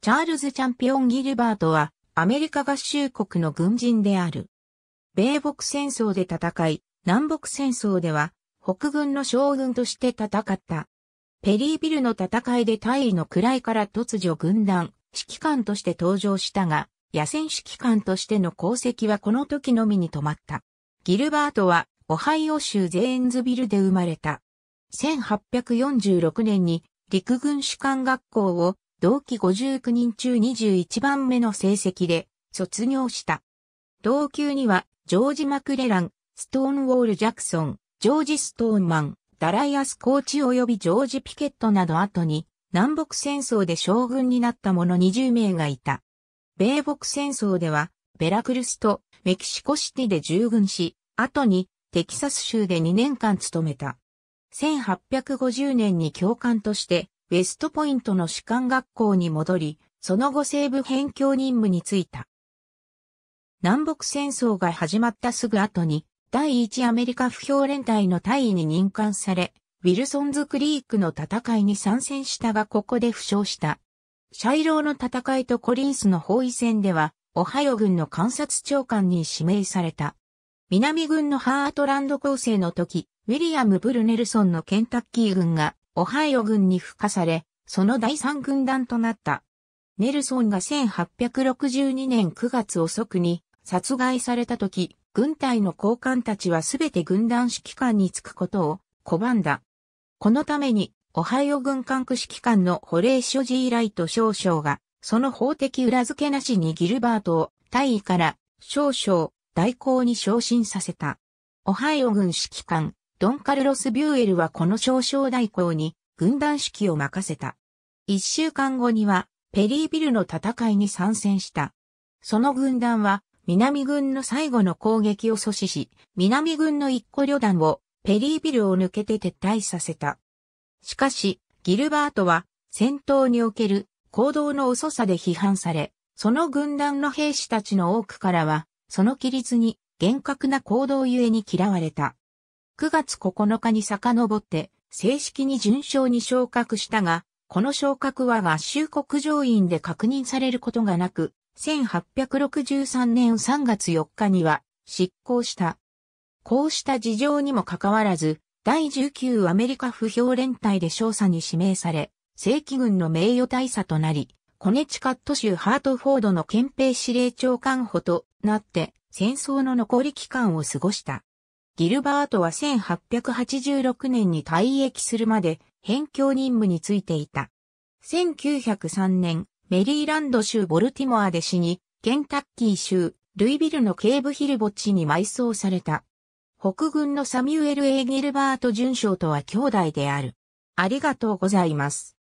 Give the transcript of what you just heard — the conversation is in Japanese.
チャールズ・チャンピオン・ギルバートはアメリカ合衆国の軍人である。米北戦争で戦い、南北戦争では北軍の将軍として戦った。ペリービルの戦いで大尉の位から突如軍団、指揮官として登場したが、野戦指揮官としての功績はこの時のみに止まった。ギルバートはオハイオ州ゼーンズビルで生まれた。1846年に陸軍士官学校を同期59人中21番目の成績で卒業した。同級にはジョージ・マクレラン、ストーンウォール・ジャクソン、ジョージ・ストーンマン、ダライアス・コーチ及びジョージ・ピケットなど後に南北戦争で将軍になった者20名がいた。米北戦争ではベラクルスとメキシコシティで従軍し、後にテキサス州で2年間務めた。1850年に教官としてウェストポイントの士官学校に戻り、その後西部辺境任務に就いた。南北戦争が始まったすぐ後に、第一アメリカ不評連隊の大尉に任官され、ウィルソンズクリークの戦いに参戦したがここで負傷した。シャイローの戦いとコリンスの包囲戦では、オハイオ軍の監察長官に指名された。南軍のハートランド構成の時、ウィリアム・ブルネルソンのケンタッキー軍がオハイオ軍に付加され、その第三軍団となった。ネルソンが1862年9月遅くに殺害された時、軍隊の高官たちはすべて軍団指揮官に就くことを拒んだ。このために、オハイオ軍管区指揮官のホレーショジーライト少将が、その法的裏付けなしにギルバートを大尉から少将代行に昇進させた。オハイオ軍指揮官、ドン・カルロス・ビューエルはこの少将代行に軍団指揮を任せた。一週間後にはペリービルの戦いに参戦した。その軍団は南軍の最後の攻撃を阻止し、南軍の一個旅団をペリービルを抜けて撤退させた。しかし、ギルバートは戦闘における行動の遅さで批判され、その軍団の兵士たちの多くからはその規律に厳格な行動ゆえに嫌われた。9月9日に遡って正式に準将に昇格したが、この昇格は合衆国上院で確認されることがなく、1863年3月4日には執行した。こうした事情にもかかわらず、第19アメリカ不評連隊で少佐に指名され、正規軍の名誉大佐となり、コネチカット州ハートフォードの憲兵司令長官補となって戦争の残り期間を過ごした。ギルバートは1886年に退役するまで辺境任務についていた。1903年、メリーランド州ボルティモアで死に、ケンタッキー州、ルイビルのケーブヒル墓地に埋葬された。北軍のサミュエル・エー・ギルバート准将とは兄弟である。ありがとうございます。